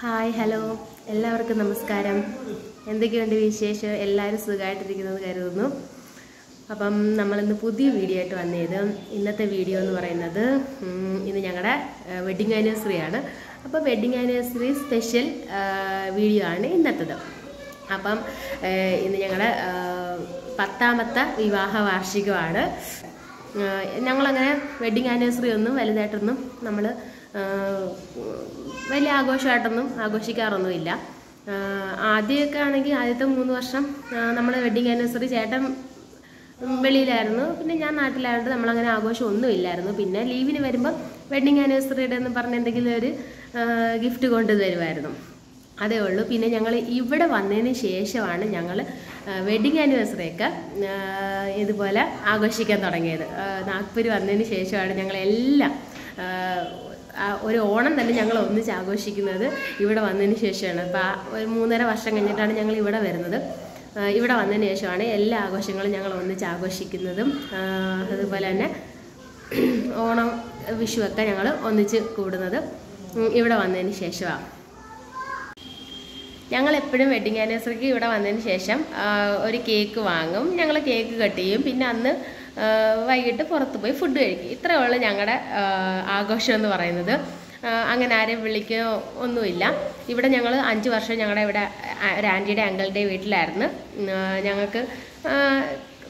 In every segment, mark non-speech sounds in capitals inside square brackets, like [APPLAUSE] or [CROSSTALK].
Hi hello. എല്ലാവർക്കും നമസ്കാരം. എന്തൊക്കെയുണ്ട് വിശേഷം? എല്ലാവരും സുഖമായിട്ടിരിക്കുന്നത് കരുതുന്നു. അപ്പം നമ്മളിന്ന് പുതിയ വീഡിയോ ആയിട്ട് വന്നത് ഇന്നത്തെ വീഡിയോ എന്ന് പറയുന്നത് ഇന്ന് ഞങ്ങളുടെ വെഡിങ് ആനിവേഴ്സറി ആണ്. അപ്പോൾ വെഡിങ് ആനിവേഴ്സറി സ്പെഷ്യൽ വീഡിയോ ആണ് ഇന്നത്തേത്. അപ്പം ഇന്ന് ഞങ്ങളുടെ പത്താമത്തെ വിവാഹ വാർഷികമാണ്. ഞങ്ങളങ്ങനെ വെഡിങ് ആനിവേഴ്സറി ഒന്നും വലുതായിട്ടൊന്നും നമ്മൾ വലിയ ആഘോഷമായിട്ടൊന്നും ആഘോഷിക്കാറൊന്നുമില്ല. ആദ്യമൊക്കെ ആണെങ്കിൽ ആദ്യത്തെ മൂന്ന് വർഷം നമ്മൾ വെഡിങ് ആനിവേഴ്സറി ചേട്ടൻ വെളിയിലായിരുന്നു. പിന്നെ ഞാൻ നാട്ടിലായതുകൊണ്ട് നമ്മളങ്ങനെ ആഘോഷം ഒന്നും ഇല്ലായിരുന്നു പിന്നെ ലീവിന് വരുമ്പോൾ വെഡിങ് ആനിവേഴ്സറിയുടെ എന്ന് പറഞ്ഞ എന്തെങ്കിലും ഒരു ഗിഫ്റ്റ് കൊണ്ട് തരുമായിരുന്നു അതേ ഉള്ളൂ. പിന്നെ ഞങ്ങൾ ഇവിടെ വന്നതിന് ശേഷമാണ് ഞങ്ങൾ വെഡിങ് ആനിവേഴ്സറിയൊക്കെ ഇതുപോലെ ആഘോഷിക്കാൻ തുടങ്ങിയത്. നാഗ്പൂർ വന്നതിന് ശേഷമാണ് ഞങ്ങളെല്ലാം ഒരു ഓണം തന്നെ ഞങ്ങൾ ഒന്നിച്ച് ആഘോഷിക്കുന്നത് ഇവിടെ വന്നതിന് ശേഷമാണ്. അപ്പോൾ ഒരു മൂന്നര വർഷം കഴിഞ്ഞിട്ടാണ് ഞങ്ങൾ ഇവിടെ വരുന്നത്. ഇവിടെ വന്നതിന് ശേഷമാണ് എല്ലാ ആഘോഷങ്ങളും ഞങ്ങൾ ഒന്നിച്ച് ആഘോഷിക്കുന്നതും. അതുപോലെ തന്നെ [CLEARS THROAT] ഓണം വിഷുവൊക്കെ ഞങ്ങൾ ഒന്നിച്ച് കൂടുന്നത് ഇവിടെ വന്നതിന് ശേഷമാണ്. ഞങ്ങൾ എപ്പോഴും വെഡിങ് ആനിവേഴ്സറിക്ക് ഇവിടെ വന്നതിന് ശേഷം ഒരു കേക്ക് വാങ്ങും. ഞങ്ങൾ കേക്ക് കട്ട് ചെയ്യും. പിന്നെ അന്ന് വൈകിട്ട് പുറത്ത് പോയി ഫുഡ് കഴിക്കും. ഇത്രയേ ഉള്ളൂ ഞങ്ങളുടെ ആഘോഷം എന്ന് പറയുന്നത്. അങ്ങനെ ആരെയും വിളിക്കുകയോ ഒന്നുമില്ല. ഇവിടെ ഞങ്ങൾ അഞ്ച് വർഷം ഞങ്ങളുടെ ഇവിടെ ഒരു ആന്റിയുടെ അങ്കിളുടെ വീട്ടിലായിരുന്നു. ഞങ്ങൾക്ക്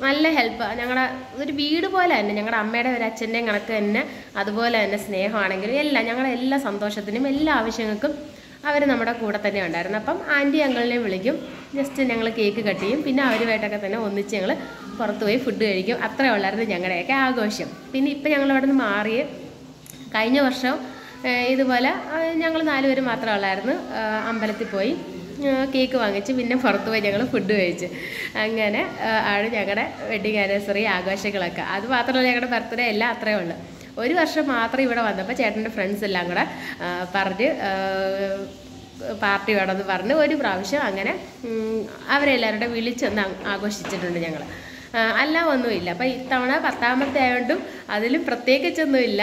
നല്ല ഹെൽപ്പ് ഞങ്ങളുടെ ഒരു വീട് പോലെ തന്നെ ഞങ്ങളുടെ അമ്മയുടെ ഒരു അച്ഛന്റെയും കണക്ക് തന്നെ അതുപോലെ തന്നെ സ്നേഹമാണെങ്കിലും എല്ലാം ഞങ്ങളുടെ എല്ലാ സന്തോഷത്തിനും എല്ലാ ആവശ്യങ്ങൾക്കും അവർ നമ്മുടെ കൂടെ തന്നെ ഉണ്ടായിരുന്നു. അപ്പം ആന്റി അങ്കിളിനെ വിളിക്കും. ജസ്റ്റ് ഞങ്ങൾ കേക്ക് കട്ട് ചെയ്യും. പിന്നെ അവരുമായിട്ടൊക്കെ തന്നെ ഒന്നിച്ച് ഞങ്ങൾ പുറത്ത് പോയി ഫുഡ് കഴിക്കും. അത്രേ ഉള്ളായിരുന്നു ഞങ്ങളുടെയൊക്കെ ആഘോഷം. പിന്നെ ഇപ്പം ഞങ്ങൾ അവിടെ നിന്ന് മാറി. കഴിഞ്ഞ വർഷം ഇതുപോലെ ഞങ്ങൾ നാലുപേരും മാത്രമേ ഉള്ളായിരുന്നു. അമ്പലത്തിൽ പോയി കേക്ക് വാങ്ങിച്ച് പിന്നെ പുറത്ത് പോയി ഞങ്ങൾ ഫുഡ് കഴിച്ച്. അങ്ങനെ ആണ് ഞങ്ങളുടെ വെഡിങ് ആനിവേഴ്സറി ആഘോഷങ്ങളൊക്കെ. അത് മാത്രമല്ല ഞങ്ങളുടെ ബർത്ത്ഡേ എല്ലാം അത്രേ ഉള്ളൂ. ഒരു വർഷം മാത്രം ഇവിടെ വന്നപ്പോൾ ചേട്ടന്റെ ഫ്രണ്ട്സ് എല്ലാം കൂടെ പറഞ്ഞ് പാർട്ടി വേണമെന്ന് പറഞ്ഞ് ഒരു പ്രാവശ്യം അങ്ങനെ അവരെല്ലാവരുടെ വിളിച്ചൊന്ന് ആഘോഷിച്ചിട്ടുണ്ട് ഞങ്ങൾ അല്ല ഒന്നുമില്ല. അപ്പം ഇത്തവണ പത്താമത്തെ ആയതുകൊണ്ടും അതിലും പ്രത്യേകിച്ചൊന്നുമില്ല.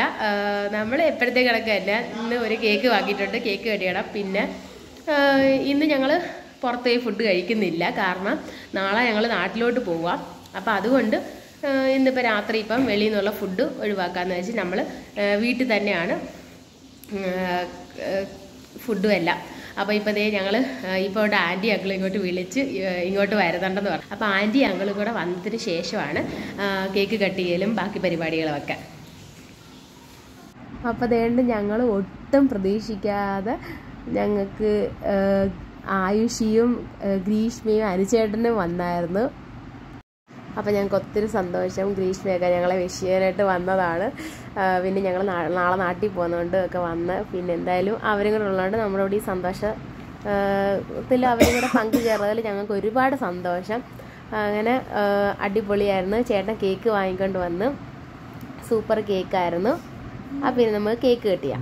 നമ്മൾ എപ്പോഴത്തെ കണക്ക് തന്നെ ഇന്ന് ഒരു കേക്ക് വാങ്ങിയിട്ടുണ്ട്. കേക്ക് കടിയണം. പിന്നെ ഇന്ന് ഞങ്ങൾ പുറത്ത് പോയി ഫുഡ് കഴിക്കുന്നില്ല. കാരണം നാളെ ഞങ്ങൾ നാട്ടിലോട്ട് പോവാം. അപ്പം അതുകൊണ്ട് ഇന്നിപ്പോൾ രാത്രി ഇപ്പം വെളിയിൽ നിന്നുള്ള ഫുഡ് ഒഴിവാക്കാന്ന് വെച്ച് നമ്മൾ വീട്ടിൽ തന്നെയാണ് ഫുഡും എല്ലാം. അപ്പോൾ ഇപ്പോൾ ദേ ഞങ്ങൾ ഇപ്പോൾ ഇവിടെ ആന്റി അങ്കിൾ ഇങ്ങോട്ട് വിളിച്ച് ഇങ്ങോട്ട് വരുന്നുണ്ടെന്ന് പറഞ്ഞു. അപ്പോൾ ആന്റി അങ്കിളും കൂടെ വന്നതിന് ശേഷമാണ് കേക്ക് കട്ട് ചെയ്യലും ബാക്കി പരിപാടികളും ഒക്കെ അപ്പോൾ അതുകൊണ്ട് ഞങ്ങൾ ഒട്ടും പ്രതീക്ഷിക്കാതെ ഞങ്ങൾക്ക് ആയുഷിയും ഗ്രീഷ്മയും അനുചേട്ടനും വന്നായിരുന്നു. അപ്പോൾ ഞങ്ങൾക്ക് ഒത്തിരി സന്തോഷം. ഗ്രീഷ്മയൊക്കെ ഞങ്ങളെ വിഷ് ചെയ്യാനായിട്ട് വന്നതാണ്. പിന്നെ ഞങ്ങൾ നാളെ നാട്ടിൽ പോകുന്നതുകൊണ്ട് ഒക്കെ വന്ന്. പിന്നെ എന്തായാലും അവരും കൂടെ ഉള്ളതുകൊണ്ട് നമ്മുടെ ഇവിടെ ഈ സന്തോഷത്തിൽ അവരും കൂടെ പങ്കുചേർന്നതിൽ ഞങ്ങൾക്ക് ഒരുപാട് സന്തോഷം. അങ്ങനെ അടിപൊളിയായിരുന്നു. ചേട്ടൻ കേക്ക് വാങ്ങിക്കൊണ്ട് വന്ന്. സൂപ്പർ കേക്കായിരുന്നു അപ്പം പിന്നെ നമുക്ക് കേക്ക് കിട്ടിയാ.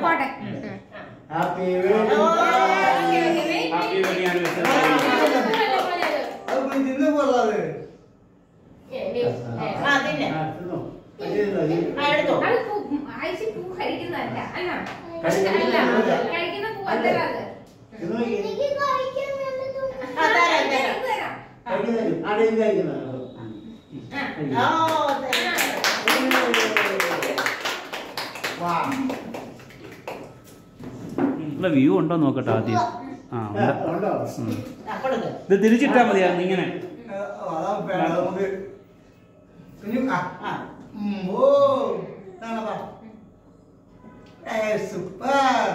Happy birthday. Happy birthday anniversary അത് പോയി തിന്ന് പോകാതെ. ആ, തിന്നോ. അത് ചെയ്തോ, ഇത്. ഇത് നോക്കി. കഴിക്കുന്നതിന്. ആടെ ഇരുന്ന് കഴിക്കുന്നതാ. വാ. ഇവിടെ വ്യൂ ഉണ്ടോ നോക്കട്ടെ ആദ്യം ആ. ഇത് തിരിച്ചിട്ടാ മതിയായിരുന്നു ഇങ്ങനെ ആ, സൂപ്പർ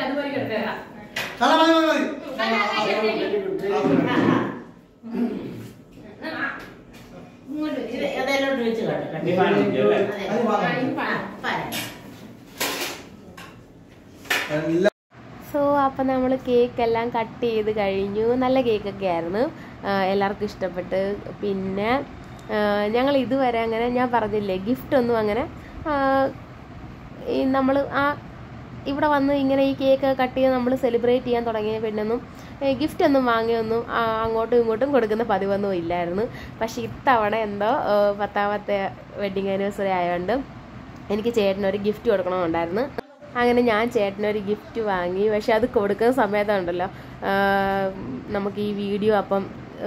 അതുപോലെ കിടക്കുക. ഇങ്ങോട്ട് വെച്ച്. എല്ലാം സോ അപ്പം നമ്മൾ കേക്ക് എല്ലാം കട്ട് ചെയ്ത് കഴിഞ്ഞു നല്ല കേക്കൊക്കെ ആയിരുന്നു എല്ലാവർക്കും ഇഷ്ടപ്പെട്ട് പിന്നെ ഞങ്ങൾ ഇതുവരെ അങ്ങനെ ഞാൻ പറഞ്ഞില്ലേ ഗിഫ്റ്റ് ഒന്നും അങ്ങനെ നമ്മൾ ആ ഇവിടെ വന്ന് ഇങ്ങനെ ഈ കേക്ക് കട്ട് ചെയ്ത് നമ്മൾ സെലിബ്രേറ്റ് ചെയ്യാൻ തുടങ്ങിയ പിന്നൊന്നും ഗിഫ്റ്റ് ഒന്നും വാങ്ങിയൊന്നും അങ്ങോട്ടും ഇങ്ങോട്ടും കൊടുക്കുന്ന പതിവൊന്നും ഇല്ലായിരുന്നു. പക്ഷേ ഇത്തവണ എന്തോ പത്താമത്തെ വെഡിങ് ആനിവേഴ്സറി ആയതുകൊണ്ട് എനിക്ക് ചേട്ടനൊരു ഗിഫ്റ്റ് കൊടുക്കണമെന്നുണ്ടായിരുന്നു. അങ്ങനെ ഞാൻ ചേട്ടനൊരു ഗിഫ്റ്റ് വാങ്ങി. പക്ഷെ അത് കൊടുക്കുന്ന സമയത്തുണ്ടല്ലോ നമുക്ക് ഈ വീഡിയോ അപ്പം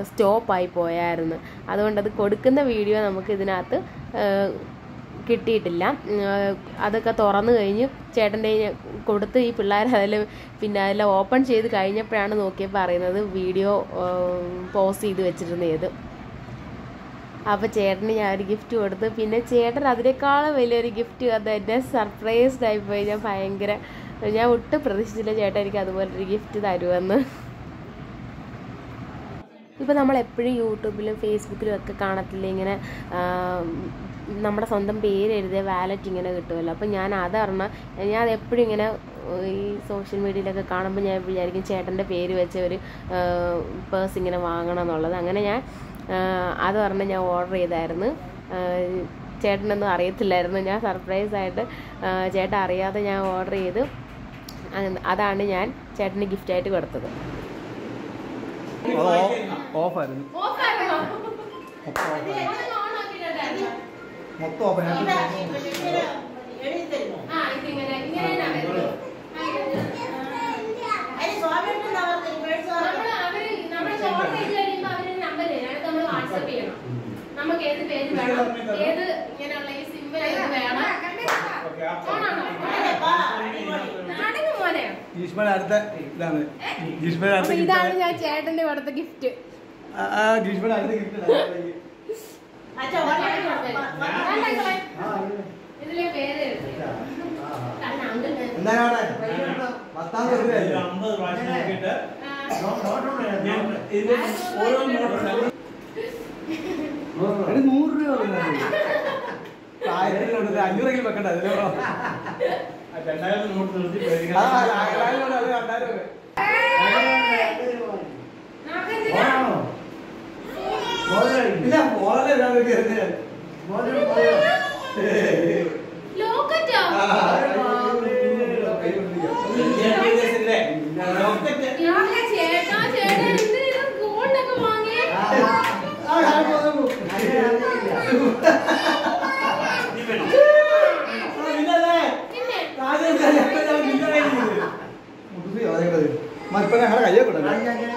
സ്റ്റോപ്പായി പോയായിരുന്നു. അതുകൊണ്ട് അത് കൊടുക്കുന്ന വീഡിയോ നമുക്ക് ഇതിനകത്ത് കിട്ടിയിട്ടില്ല. അതൊക്കെ തുറന്നു കഴിഞ്ഞ്. ചേട്ടന്റെ കൊടുത്ത് ഈ പിള്ളേർ അതിൽ പിന്നെ അതെല്ലാം ഓപ്പൺ ചെയ്ത് കഴിഞ്ഞപ്പോഴാണ് നോക്കിയപ്പോൾ അറിയുന്നത് വീഡിയോ പോസ് ചെയ്ത് വെച്ചിരുന്നത് അപ്പോൾ ചേട്ടന് ഞാൻ ഒരു ഗിഫ്റ്റ് കൊടുത്തു. പിന്നെ ചേട്ടൻ അതിനേക്കാളും വലിയൊരു ഗിഫ്റ്റ് അത് എന്നെ സർപ്രൈസ്ഡ് ആയിപ്പോയി ഞാൻ ഭയങ്കര ഞാൻ ഒട്ടും പ്രതീക്ഷിച്ചില്ല ചേട്ടൻ എനിക്ക് അതുപോലൊരു ഗിഫ്റ്റ് തരുമെന്ന്. ഇപ്പോൾ നമ്മൾ എപ്പോഴും യൂട്യൂബിലും ഫേസ്ബുക്കിലും ഒക്കെ കാണത്തില്ല? ഇങ്ങനെ നമ്മുടെ സ്വന്തം പേര് എഴുതിയ വാലറ്റ് ഇങ്ങനെ കിട്ടുമല്ലോ. അപ്പം ഞാൻ അതറിഞ്ഞ ഞാൻ എപ്പോഴും ഇങ്ങനെ ഈ സോഷ്യൽ മീഡിയയിലൊക്കെ കാണുമ്പോൾ ഞാൻ വിചാരിക്കും ചേട്ടന്റെ പേര് വെച്ച ഒരു പേഴ്സ് ഇങ്ങനെ വാങ്ങണം എന്നുള്ളത്. അങ്ങനെ ഞാൻ അത് പറഞ്ഞ് ഞാൻ ഓർഡർ ചെയ്തായിരുന്നു. ചേട്ടനൊന്നും അറിയത്തില്ലായിരുന്നു. ഞാൻ സർപ്രൈസ് ആയിട്ട് ചേട്ടൻ അറിയാതെ ഞാൻ ഓർഡർ ചെയ്ത്. അതാണ് ഞാൻ ചേട്ടന് ഗിഫ്റ്റായിട്ട് കൊടുത്തത്. ഓഫായിരുന്നു. മൊത്തം ഓപ്പൺ നമുക്ക് ഏത് പേര് വേണം? ഏത് ഇങ്ങനെയുള്ള ഈ സിമ്പിൾ ഏത് വേണം? ഓണാണോ? അടുത്ത ഇതാണ്. അടുത്ത ഇതാണ് ഞാൻ ചേട്ടന്റെ ഗിഫ്റ്റ് ആ, അടുത്ത ഗിഫ്റ്റ് നൂറ് രൂപ അഞ്ഞൂറെങ്കിലും വെക്കണ്ട. അതിലോ? ഇല്ല, മോളല്ലേ ഇടാൻ വേണ്ടി ഇരുന്നത്. ലോക്കറ്റോ? ആ, കൈ കൊണ്ടിരിക്കുക. ഞാൻ ചേട്ടാ ചേട്ടാ എന്ത് ഇത് gold ഒക്കെ വാങ്ങിയേ? ആ, ഞാൻ പോകുന്നു. നീ വേണം ആ, പിന്നല്ലേ? പിന്നെ ആദ്യം ഇല്ല, ഇപ്പൊ ഞാൻ നിന്റെ കയ്യിൽ ഇരിക്കുന്നു. മുതുകി അതേപോലെ. മ, ഇപ്പൊ ഞങ്ങളുടെ കയ്യെ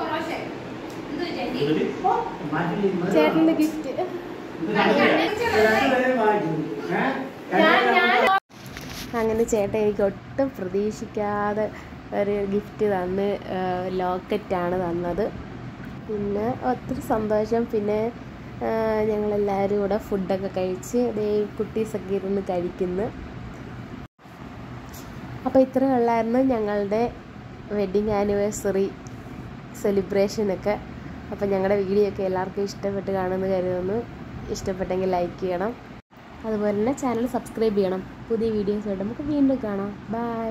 കുറശേ എന്ത് ചേച്ചി ഇതിൽ ചേട്ടന്റെ ഗിഫ്റ്റ് അങ്ങനെ ചേട്ടൻ എനിക്ക് ഒട്ടും പ്രതീക്ഷിക്കാതെ ഒരു ഗിഫ്റ്റ് തന്ന് ലോക്കറ്റാണ് തന്നത്. പിന്നെ ഒത്തിരി സന്തോഷം. പിന്നെ ഞങ്ങളെല്ലാവരും കൂടെ ഫുഡൊക്കെ കഴിച്ച് അതേ കുട്ടീസൊക്കെ ഇരുന്ന് കഴിക്കുന്നു. അപ്പോൾ ഇത്ര ഉള്ളായിരുന്നു ഞങ്ങളുടെ വെഡിങ് ആനിവേഴ്സറി സെലിബ്രേഷനൊക്കെ അപ്പോൾ ഞങ്ങളുടെ വീഡിയോ ഒക്കെ എല്ലാവർക്കും ഇഷ്ടപ്പെട്ട് കാണുമെന്ന് കരുതുന്നു. ഇഷ്ടപ്പെട്ടെങ്കിൽ ലൈക്ക് ചെയ്യണം. അതുപോലെ തന്നെ ചാനൽ സബ്സ്ക്രൈബ് ചെയ്യണം. പുതിയ വീഡിയോസ് ആയിട്ട് നമുക്ക് വീണ്ടും കാണാം. ബൈ